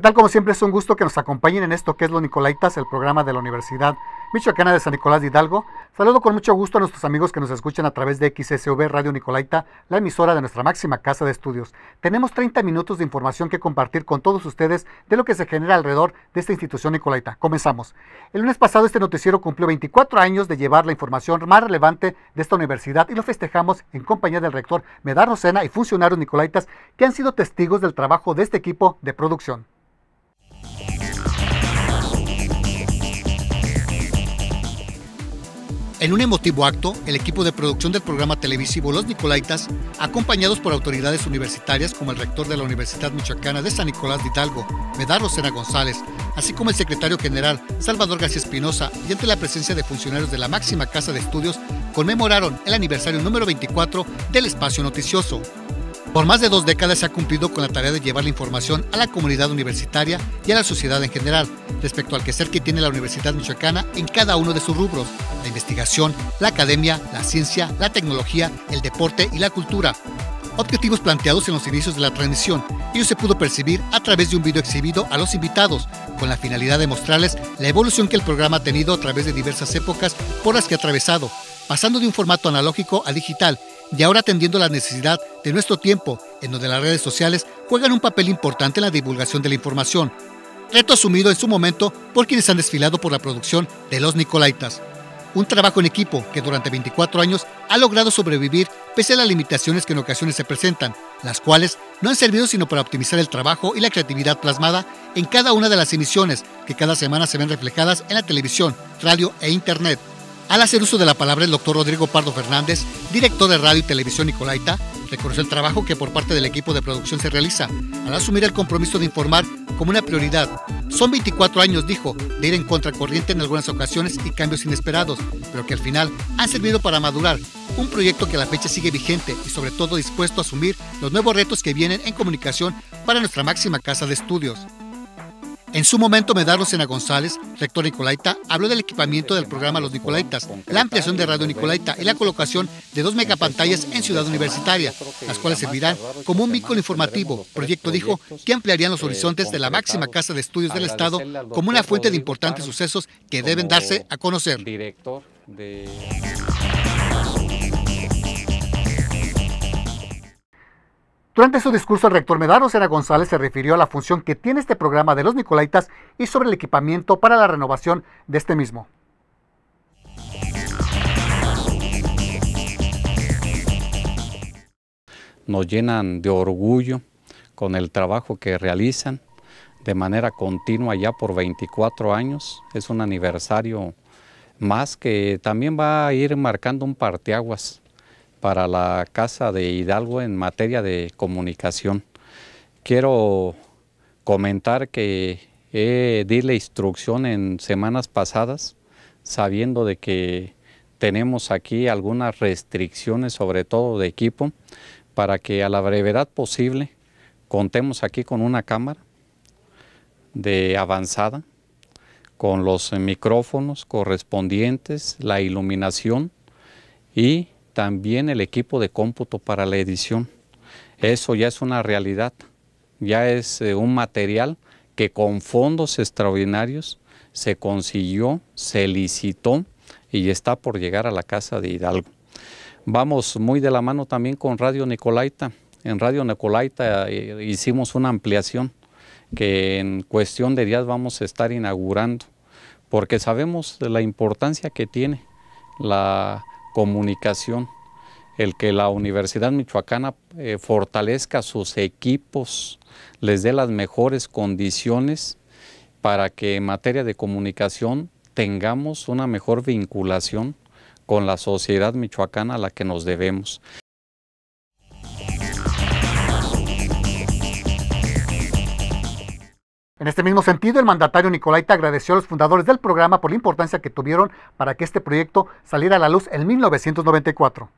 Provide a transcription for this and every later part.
¿Qué tal? Como siempre es un gusto que nos acompañen en esto que es Los Nicolaitas, el programa de la Universidad Michoacana de San Nicolás de Hidalgo. Saludo con mucho gusto a nuestros amigos que nos escuchan a través de XSV Radio Nicolaita, la emisora de nuestra máxima casa de estudios. Tenemos 30 minutos de información que compartir con todos ustedes de lo que se genera alrededor de esta institución Nicolaita. Comenzamos. El lunes pasado este noticiero cumplió 24 años de llevar la información más relevante de esta universidad y lo festejamos en compañía del rector Medar Rosena y funcionarios Nicolaitas que han sido testigos del trabajo de este equipo de producción. En un emotivo acto, el equipo de producción del programa televisivo Los Nicolaitas, acompañados por autoridades universitarias como el rector de la Universidad Michoacana de San Nicolás de Hidalgo, Medar Rosena González, así como el secretario general Salvador García Espinosa, y ante la presencia de funcionarios de la máxima casa de estudios, conmemoraron el aniversario número 24 del espacio noticioso. Por más de dos décadas se ha cumplido con la tarea de llevar la información a la comunidad universitaria y a la sociedad en general respecto al quehacer que tiene la Universidad Michoacana en cada uno de sus rubros, la investigación, la academia, la ciencia, la tecnología, el deporte y la cultura. Objetivos planteados en los inicios de la transmisión, ello se pudo percibir a través de un video exhibido a los invitados, con la finalidad de mostrarles la evolución que el programa ha tenido a través de diversas épocas por las que ha atravesado, pasando de un formato analógico a digital y ahora atendiendo la necesidad de nuestro tiempo, en donde las redes sociales juegan un papel importante en la divulgación de la información. Reto asumido en su momento por quienes han desfilado por la producción de Los Nicolaitas. Un trabajo en equipo que durante 24 años ha logrado sobrevivir pese a las limitaciones que en ocasiones se presentan, las cuales no han servido sino para optimizar el trabajo y la creatividad plasmada en cada una de las emisiones que cada semana se ven reflejadas en la televisión, radio e internet. Al hacer uso de la palabra, el doctor Rodrigo Pardo Fernández, director de Radio y Televisión Nicolaita, reconoció el trabajo que por parte del equipo de producción se realiza, al asumir el compromiso de informar como una prioridad. Son 24 años, dijo, de ir en contracorriente en algunas ocasiones y cambios inesperados, pero que al final han servido para madurar un proyecto que a la fecha sigue vigente y sobre todo dispuesto a asumir los nuevos retos que vienen en comunicación para nuestra máxima casa de estudios. En su momento, Medar Sena González, rector Nicolaita, habló del equipamiento del programa Los Nicolaitas, la ampliación de Radio Nicolaita y la colocación de dos megapantallas en Ciudad Universitaria, las cuales servirán como un vínculo informativo. Proyecto dijo que ampliarían los horizontes de la máxima casa de estudios del Estado como una fuente de importantes sucesos que deben darse a conocer. Durante su discurso, el rector Medaro Sena González se refirió a la función que tiene este programa de los Nicolaitas y sobre el equipamiento para la renovación de este mismo. Nos llenan de orgullo con el trabajo que realizan de manera continua ya por 24 años. Es un aniversario más que también va a ir marcando un parteaguas para la Casa de Hidalgo en materia de comunicación. Quiero comentar que he di la instrucción en semanas pasadas, sabiendo de que tenemos aquí algunas restricciones, sobre todo de equipo, para que a la brevedad posible contemos aquí con una cámara de avanzada, con los micrófonos correspondientes, la iluminación y también el equipo de cómputo para la edición. Eso ya es una realidad, ya es eh, un material que con fondos extraordinarios se consiguió, se licitó y está por llegar a la Casa de Hidalgo. Vamos muy de la mano también con Radio Nicolaita. En Radio Nicolaita eh, hicimos una ampliación que en cuestión de días vamos a estar inaugurando, porque sabemos de la importancia que tiene la comunicación, el que la Universidad Michoacana eh, fortalezca sus equipos, les dé las mejores condiciones para que en materia de comunicación tengamos una mejor vinculación con la sociedad michoacana a la que nos debemos. En este mismo sentido, el mandatario Nicolaita agradeció a los fundadores del programa por la importancia que tuvieron para que este proyecto saliera a la luz en 1994.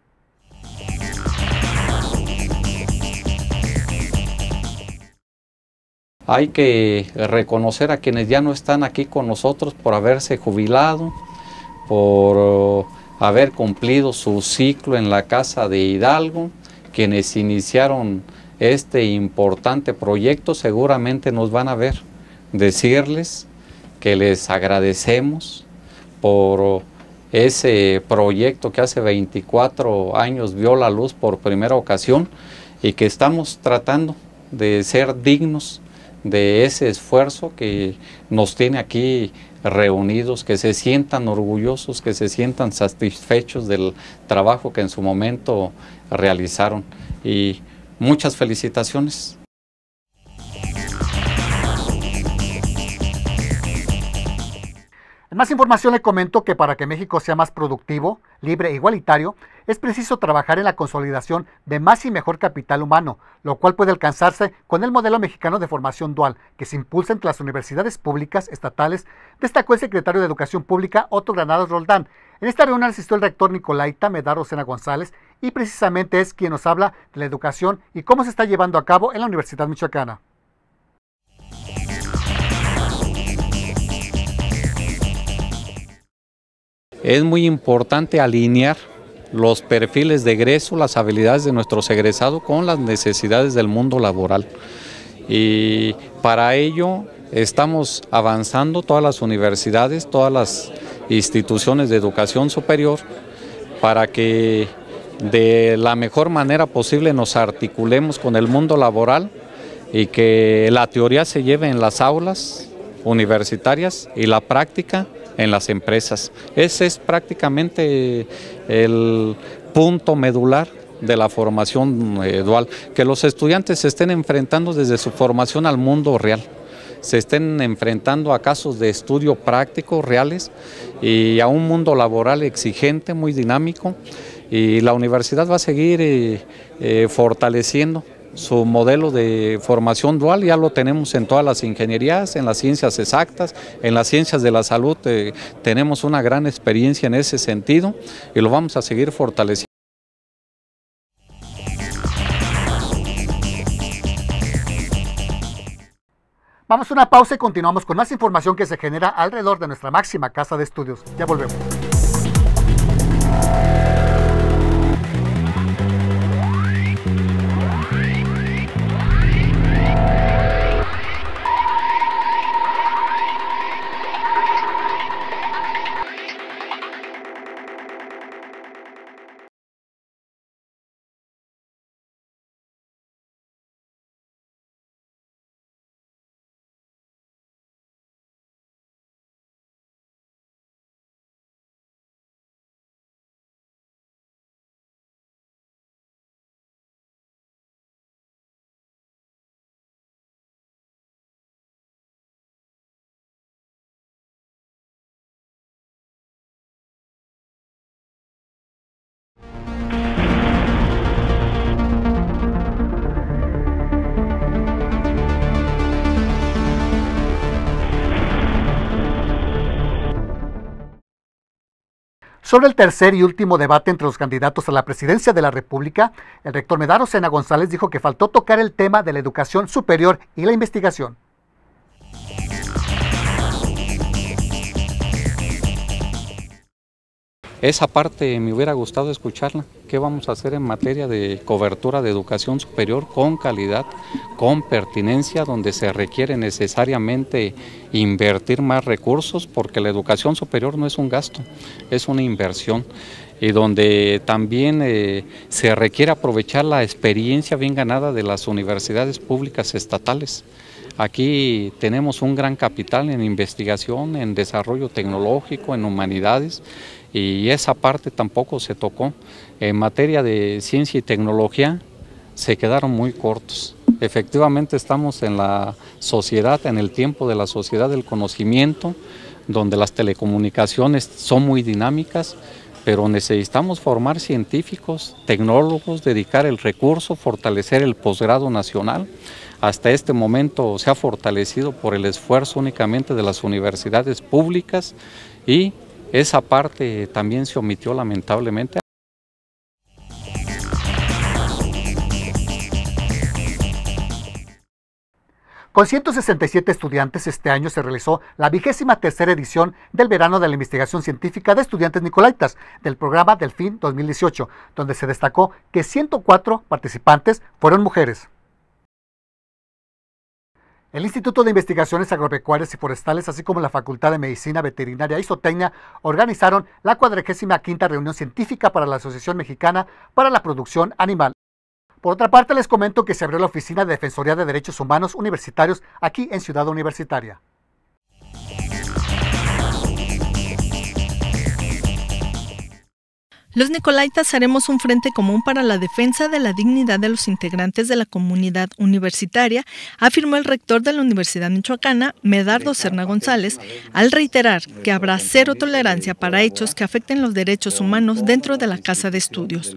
Hay que reconocer a quienes ya no están aquí con nosotros por haberse jubilado, por haber cumplido su ciclo en la Casa de Hidalgo, quienes iniciaron este importante proyecto seguramente nos van a ver decirles que les agradecemos por ese proyecto que hace 24 años vio la luz por primera ocasión y que estamos tratando de ser dignos de ese esfuerzo que nos tiene aquí reunidos, que se sientan orgullosos, que se sientan satisfechos del trabajo que en su momento realizaron. Y muchas felicitaciones. En más información le comento que para que México sea más productivo, libre e igualitario, es preciso trabajar en la consolidación de más y mejor capital humano, lo cual puede alcanzarse con el modelo mexicano de formación dual, que se impulsa entre las universidades públicas estatales, destacó el secretario de Educación Pública Otto Granados Roldán. En esta reunión asistió el rector Nicolaita Medaro Sena González y precisamente es quien nos habla de la educación y cómo se está llevando a cabo en la Universidad Michoacana. Es muy importante alinear los perfiles de egreso, las habilidades de nuestros egresados con las necesidades del mundo laboral. Y para ello estamos avanzando todas las universidades, todas las instituciones de educación superior, para que de la mejor manera posible nos articulemos con el mundo laboral y que la teoría se lleve en las aulas universitarias y la práctica en las empresas. Ese es prácticamente el punto medular de la formación eh, dual, que los estudiantes se estén enfrentando desde su formación al mundo real, se estén enfrentando a casos de estudio prácticos reales y a un mundo laboral exigente, muy dinámico, y la universidad va a seguir eh, eh, fortaleciendo su modelo de formación dual ya lo tenemos en todas las ingenierías, en las ciencias exactas, en las ciencias de la salud eh, tenemos una gran experiencia en ese sentido y lo vamos a seguir fortaleciendo. Vamos a una pausa y continuamos con más información que se genera alrededor de nuestra máxima casa de estudios. Ya volvemos. Sobre el tercer y último debate entre los candidatos a la presidencia de la República, el rector Medaro Sena González dijo que faltó tocar el tema de la educación superior y la investigación. Esa parte me hubiera gustado escucharla. ¿Qué vamos a hacer en materia de cobertura de educación superior con calidad, con pertinencia, donde se requiere necesariamente invertir más recursos? Porque la educación superior no es un gasto, es una inversión y donde también eh, se requiere aprovechar la experiencia bien ganada de las universidades públicas estatales. Aquí tenemos un gran capital en investigación, en desarrollo tecnológico, en humanidades y esa parte tampoco se tocó. En materia de ciencia y tecnología se quedaron muy cortos. Efectivamente estamos en la sociedad, en el tiempo de la sociedad del conocimiento, donde las telecomunicaciones son muy dinámicas, pero necesitamos formar científicos, tecnólogos, dedicar el recurso, fortalecer el posgrado nacional. hasta este momento se ha fortalecido por el esfuerzo únicamente de las universidades públicas y esa parte también se omitió lamentablemente. Con 167 estudiantes, este año se realizó la vigésima tercera edición del Verano de la Investigación Científica de Estudiantes Nicolaitas del programa Delfín 2018, donde se destacó que 104 participantes fueron mujeres. El Instituto de Investigaciones Agropecuarias y Forestales, así como la Facultad de Medicina Veterinaria y Zootecnia, organizaron la 45 reunión científica para la Asociación Mexicana para la Producción Animal. Por otra parte, les comento que se abrió la Oficina de Defensoría de Derechos Humanos Universitarios aquí en Ciudad Universitaria. Los Nicolaitas haremos un frente común para la defensa de la dignidad de los integrantes de la comunidad universitaria, afirmó el rector de la Universidad Michoacana, Medardo Serna González, al reiterar que habrá cero tolerancia para hechos que afecten los derechos humanos dentro de la Casa de Estudios.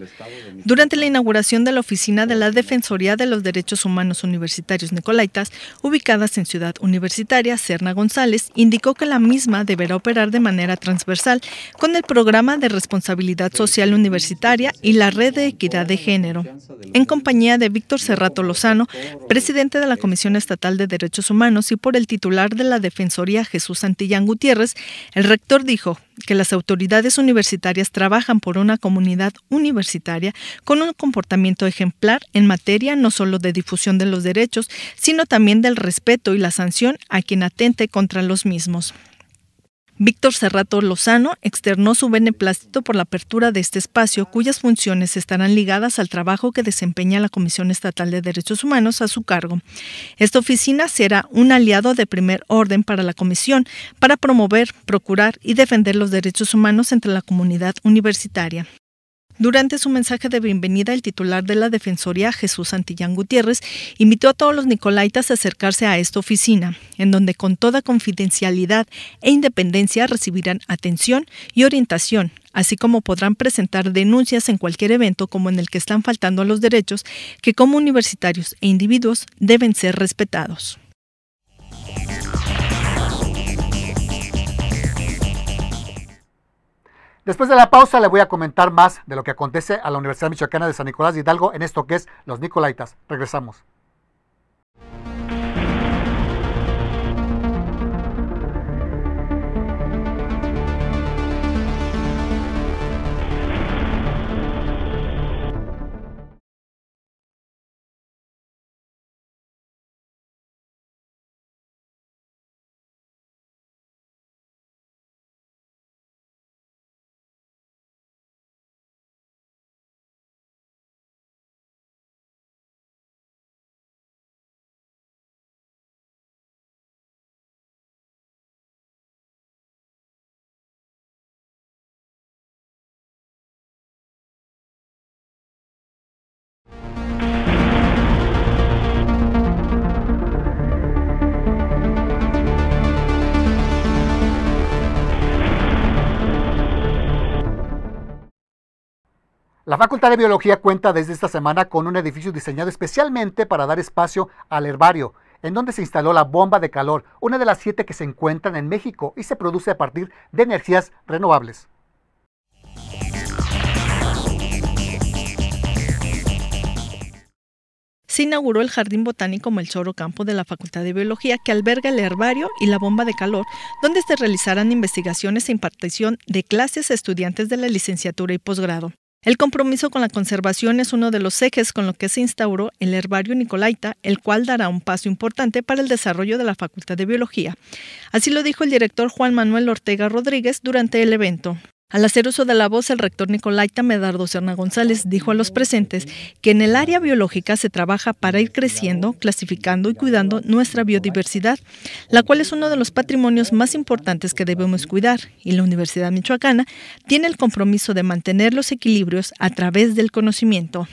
Durante la inauguración de la oficina de la Defensoría de los Derechos Humanos Universitarios Nicolaitas, ubicadas en Ciudad Universitaria, Serna González indicó que la misma deberá operar de manera transversal con el programa de responsabilidad social Social Universitaria y la Red de Equidad de Género, en compañía de Víctor Cerrato Lozano, presidente de la Comisión Estatal de Derechos Humanos y por el titular de la Defensoría Jesús Santillán Gutiérrez, el rector dijo que las autoridades universitarias trabajan por una comunidad universitaria con un comportamiento ejemplar en materia no solo de difusión de los derechos, sino también del respeto y la sanción a quien atente contra los mismos. Víctor Serrato Lozano externó su beneplácito por la apertura de este espacio, cuyas funciones estarán ligadas al trabajo que desempeña la Comisión Estatal de Derechos Humanos a su cargo. Esta oficina será un aliado de primer orden para la Comisión para promover, procurar y defender los derechos humanos entre la comunidad universitaria. Durante su mensaje de bienvenida, el titular de la Defensoría, Jesús Santillán Gutiérrez, invitó a todos los nicolaitas a acercarse a esta oficina, en donde con toda confidencialidad e independencia recibirán atención y orientación, así como podrán presentar denuncias en cualquier evento como en el que están faltando a los derechos que como universitarios e individuos deben ser respetados. Después de la pausa le voy a comentar más de lo que acontece a la Universidad Michoacana de San Nicolás de Hidalgo en esto que es los Nicolaitas. Regresamos. La Facultad de Biología cuenta desde esta semana con un edificio diseñado especialmente para dar espacio al herbario, en donde se instaló la bomba de calor, una de las siete que se encuentran en México y se produce a partir de energías renovables. se inauguró el Jardín Botánico Melchor Campo de la Facultad de Biología, que alberga el herbario y la bomba de calor, donde se realizarán investigaciones e impartición de clases a estudiantes de la licenciatura y posgrado. El compromiso con la conservación es uno de los ejes con lo que se instauró el herbario Nicolaita, el cual dará un paso importante para el desarrollo de la Facultad de Biología. Así lo dijo el director Juan Manuel Ortega Rodríguez durante el evento. Al hacer uso de la voz, el rector Nicolaita Medardo Serna González dijo a los presentes que en el área biológica se trabaja para ir creciendo, clasificando y cuidando nuestra biodiversidad, la cual es uno de los patrimonios más importantes que debemos cuidar, y la Universidad Michoacana tiene el compromiso de mantener los equilibrios a través del conocimiento.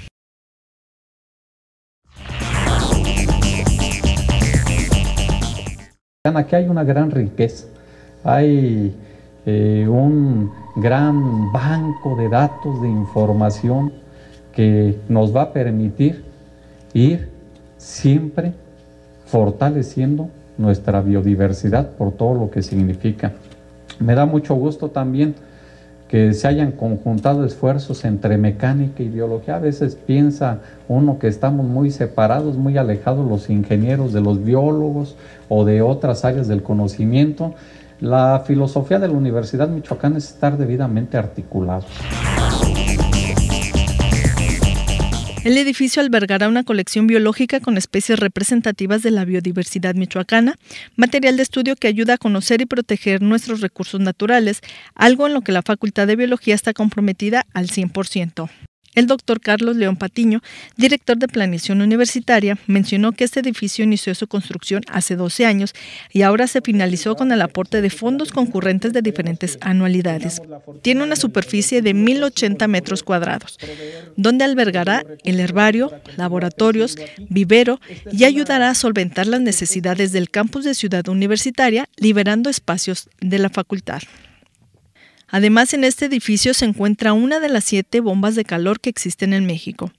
Aquí hay una gran riqueza. Hay eh, un gran banco de datos, de información que nos va a permitir ir siempre fortaleciendo nuestra biodiversidad por todo lo que significa. Me da mucho gusto también que se hayan conjuntado esfuerzos entre mecánica y biología. A veces piensa uno que estamos muy separados, muy alejados los ingenieros de los biólogos o de otras áreas del conocimiento. La filosofía de la Universidad Michoacán es estar debidamente articulados. El edificio albergará una colección biológica con especies representativas de la biodiversidad michoacana, material de estudio que ayuda a conocer y proteger nuestros recursos naturales, algo en lo que la Facultad de Biología está comprometida al 100%. El doctor Carlos León Patiño, director de Planeación Universitaria, mencionó que este edificio inició su construcción hace 12 años y ahora se finalizó con el aporte de fondos concurrentes de diferentes anualidades. Tiene una superficie de 1.080 metros cuadrados, donde albergará el herbario, laboratorios, vivero y ayudará a solventar las necesidades del campus de Ciudad Universitaria, liberando espacios de la facultad. Además, en este edificio se encuentra una de las siete bombas de calor que existen en México.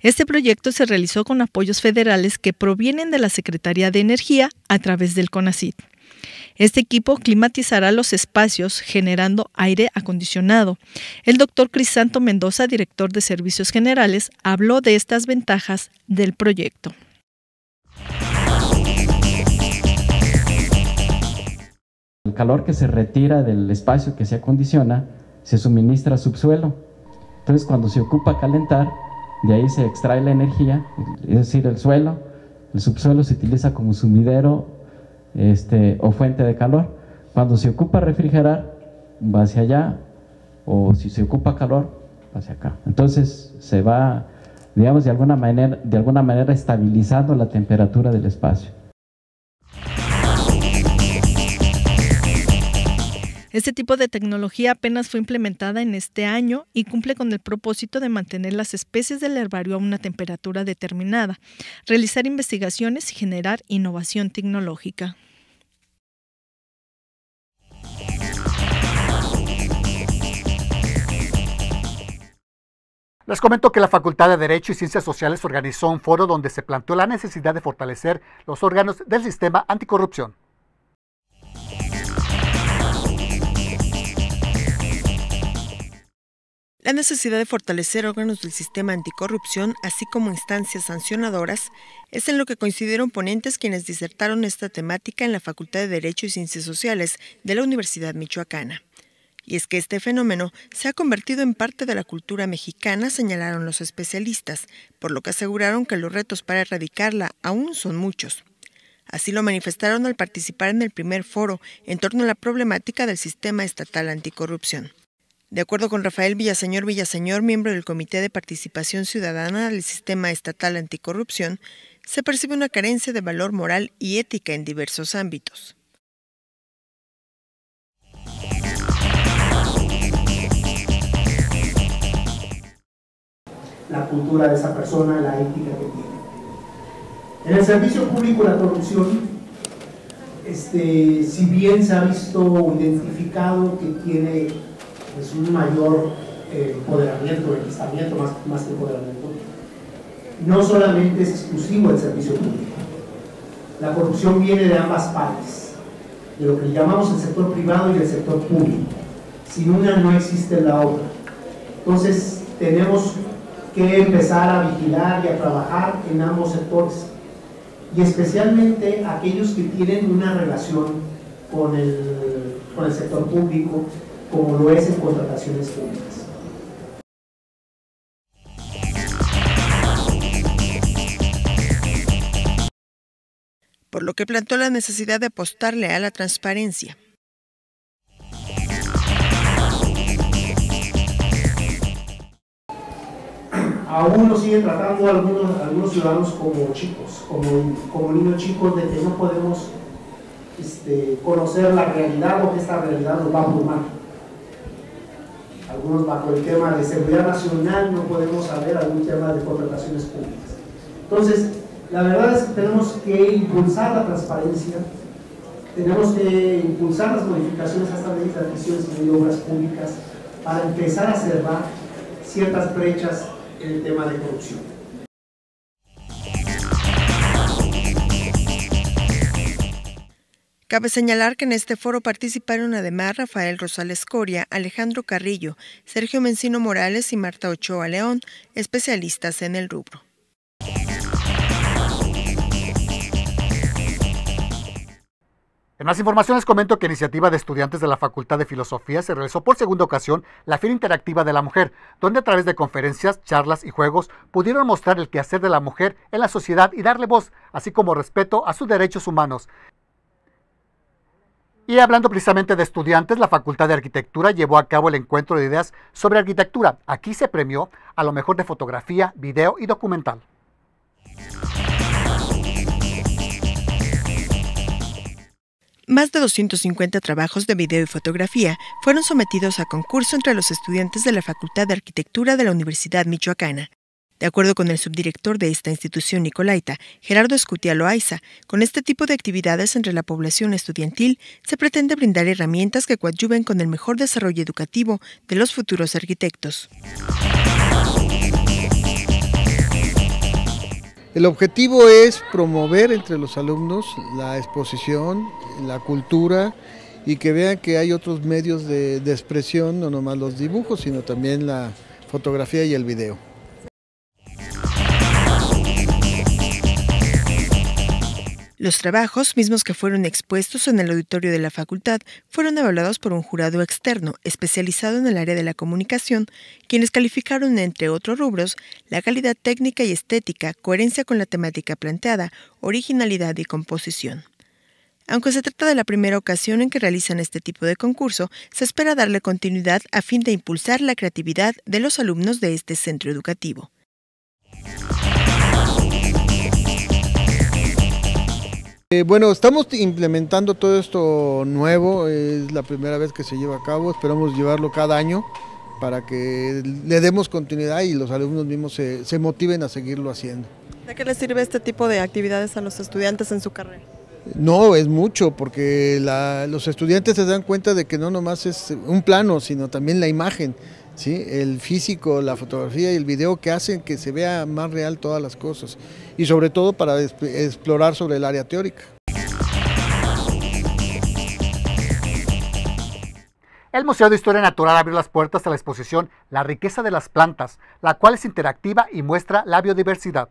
Este proyecto se realizó con apoyos federales que provienen de la Secretaría de Energía a través del CONACIT. Este equipo climatizará los espacios generando aire acondicionado. El doctor Crisanto Mendoza, director de Servicios Generales, habló de estas ventajas del proyecto. El calor que se retira del espacio que se acondiciona se suministra subsuelo. Entonces cuando se ocupa calentar, de ahí se extrae la energía, es decir, el suelo. El subsuelo se utiliza como sumidero este, o fuente de calor. Cuando se ocupa refrigerar, va hacia allá, o si se ocupa calor, va hacia acá. Entonces se va, digamos, de alguna manera, de alguna manera estabilizando la temperatura del espacio. Este tipo de tecnología apenas fue implementada en este año y cumple con el propósito de mantener las especies del herbario a una temperatura determinada, realizar investigaciones y generar innovación tecnológica. Les comento que la Facultad de Derecho y Ciencias Sociales organizó un foro donde se planteó la necesidad de fortalecer los órganos del sistema anticorrupción. La necesidad de fortalecer órganos del sistema anticorrupción, así como instancias sancionadoras, es en lo que coincidieron ponentes quienes disertaron esta temática en la Facultad de Derecho y Ciencias Sociales de la Universidad Michoacana. Y es que este fenómeno se ha convertido en parte de la cultura mexicana, señalaron los especialistas, por lo que aseguraron que los retos para erradicarla aún son muchos. Así lo manifestaron al participar en el primer foro en torno a la problemática del sistema estatal anticorrupción. De acuerdo con Rafael Villaseñor Villaseñor, miembro del Comité de Participación Ciudadana del Sistema Estatal Anticorrupción, se percibe una carencia de valor moral y ética en diversos ámbitos. La cultura de esa persona, la ética que tiene. En el servicio público la corrupción, este, si bien se ha visto identificado que tiene es un mayor eh, empoderamiento, registramiento, más, más empoderamiento, no solamente es exclusivo del servicio público. La corrupción viene de ambas partes, de lo que llamamos el sector privado y el sector público. Sin una no existe la otra. Entonces tenemos que empezar a vigilar y a trabajar en ambos sectores. Y especialmente aquellos que tienen una relación con el, con el sector público, como lo es en contrataciones públicas. Por lo que plantó la necesidad de apostarle a la transparencia. Aún nos siguen tratando algunos, algunos ciudadanos como chicos, como, como niños chicos, de que no podemos este, conocer la realidad o que esta realidad nos va a abrumar algunos bajo el tema de seguridad nacional no podemos saber algún tema de contrataciones públicas. Entonces, la verdad es que tenemos que impulsar la transparencia, tenemos que impulsar las modificaciones a esta ley y de obras públicas para empezar a cerrar ciertas brechas en el tema de corrupción. Cabe señalar que en este foro participaron además Rafael Rosales Coria, Alejandro Carrillo, Sergio Mencino Morales y Marta Ochoa León, especialistas en el rubro. En más informaciones comento que iniciativa de estudiantes de la Facultad de Filosofía se realizó por segunda ocasión la Feria Interactiva de la Mujer, donde a través de conferencias, charlas y juegos pudieron mostrar el quehacer de la mujer en la sociedad y darle voz, así como respeto a sus derechos humanos. Y hablando precisamente de estudiantes, la Facultad de Arquitectura llevó a cabo el encuentro de ideas sobre arquitectura. Aquí se premió a lo mejor de fotografía, video y documental. Más de 250 trabajos de video y fotografía fueron sometidos a concurso entre los estudiantes de la Facultad de Arquitectura de la Universidad Michoacana. De acuerdo con el subdirector de esta institución Nicolaita, Gerardo Escutia Loaiza, con este tipo de actividades entre la población estudiantil se pretende brindar herramientas que coadyuven con el mejor desarrollo educativo de los futuros arquitectos. El objetivo es promover entre los alumnos la exposición, la cultura y que vean que hay otros medios de, de expresión, no nomás los dibujos, sino también la fotografía y el video. Los trabajos, mismos que fueron expuestos en el auditorio de la facultad, fueron evaluados por un jurado externo especializado en el área de la comunicación, quienes calificaron, entre otros rubros, la calidad técnica y estética, coherencia con la temática planteada, originalidad y composición. Aunque se trata de la primera ocasión en que realizan este tipo de concurso, se espera darle continuidad a fin de impulsar la creatividad de los alumnos de este centro educativo. Eh, bueno, estamos implementando todo esto nuevo, es la primera vez que se lleva a cabo, esperamos llevarlo cada año para que le demos continuidad y los alumnos mismos se, se motiven a seguirlo haciendo. ¿De qué les sirve este tipo de actividades a los estudiantes en su carrera? No, es mucho, porque la, los estudiantes se dan cuenta de que no nomás es un plano, sino también la imagen, ¿sí? el físico, la fotografía y el video que hacen que se vea más real todas las cosas. Y sobre todo para explorar sobre el área teórica. El Museo de Historia Natural abrió las puertas a la exposición La riqueza de las plantas, la cual es interactiva y muestra la biodiversidad.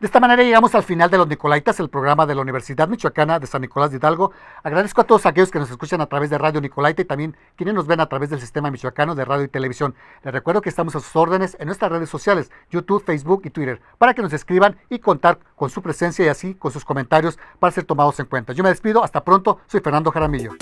De esta manera llegamos al final de Los Nicolaitas, el programa de la Universidad Michoacana de San Nicolás de Hidalgo. Agradezco a todos aquellos que nos escuchan a través de Radio Nicolaita y también quienes nos ven a través del sistema michoacano de radio y televisión. Les recuerdo que estamos a sus órdenes en nuestras redes sociales, YouTube, Facebook y Twitter, para que nos escriban y contar con su presencia y así con sus comentarios para ser tomados en cuenta. Yo me despido, hasta pronto, soy Fernando Jaramillo.